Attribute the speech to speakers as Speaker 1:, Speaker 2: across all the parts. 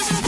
Speaker 1: Thank you.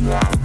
Speaker 1: Yeah.